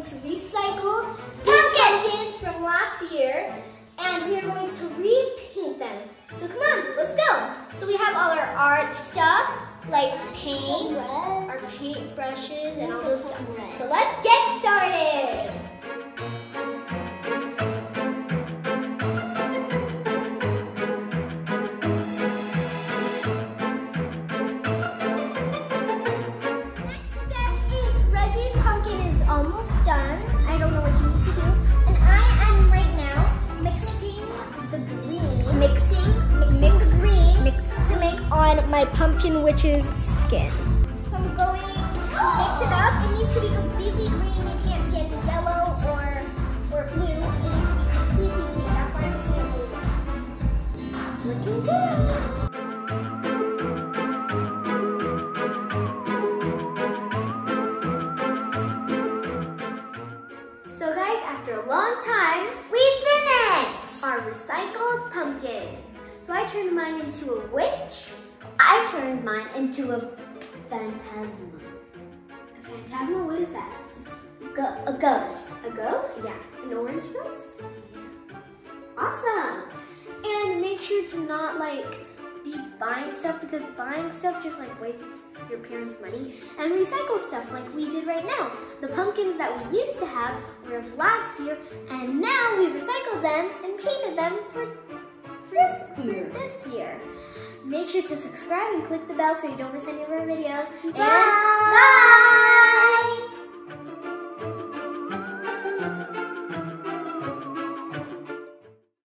going to recycle pumpkins from last year and we are going to repaint them. So come on, let's go. So we have all our art stuff, like paints, our paint brushes, and all those stuff. So let's get started. My pumpkin witch's skin. So I'm going to mix it up. It needs to be completely green. You can't see any yellow or or blue. It needs to be completely green. That's why I'm it. Looking good. So guys, after a long time, we finished our recycled pumpkins. So I turned mine into a witch. I turned mine into a phantasma. A phantasma? What is that? Go- a ghost. A ghost? Yeah, an orange ghost. Awesome. And make sure to not like be buying stuff because buying stuff just like wastes your parents' money and recycle stuff like we did right now. The pumpkins that we used to have were of last year and now we recycled them and painted them for this year. This year. Make sure to subscribe and click the bell so you don't miss any of our videos. Bye. bye.